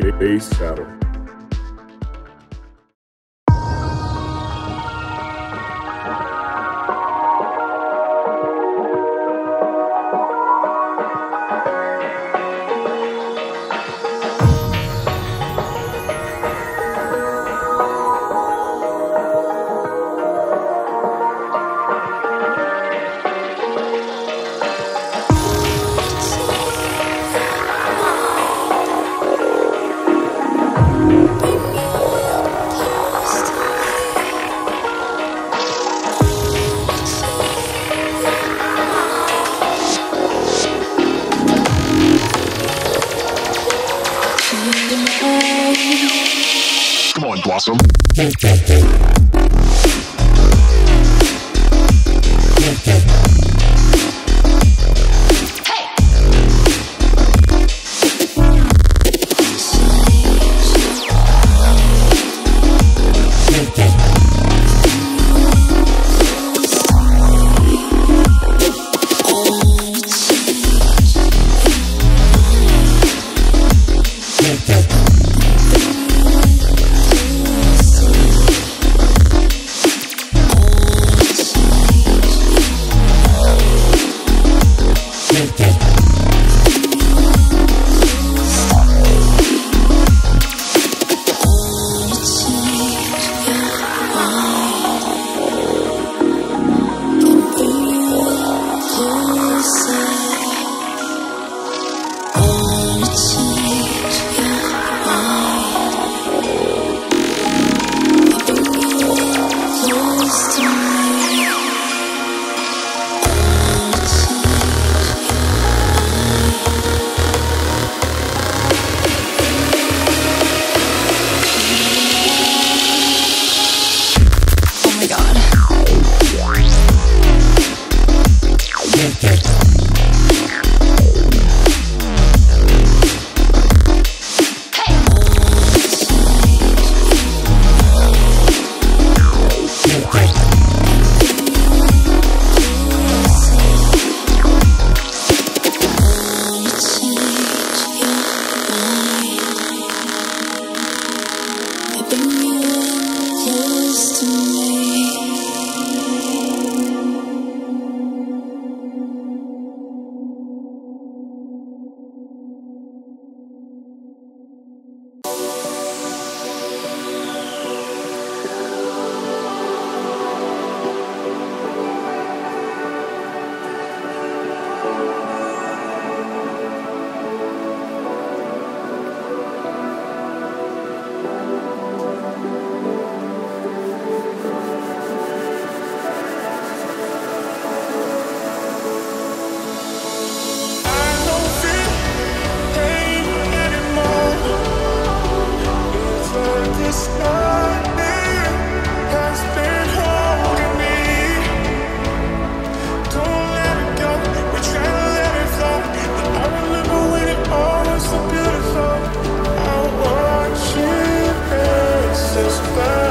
Bass Battle. Come burn.